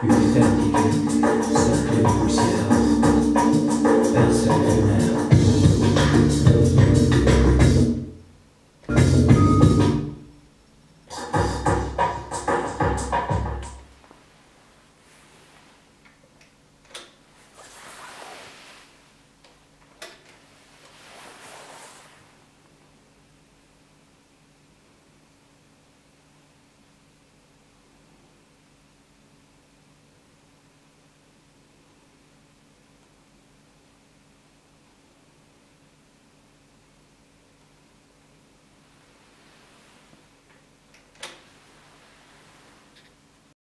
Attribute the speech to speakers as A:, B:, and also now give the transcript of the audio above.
A: you think that you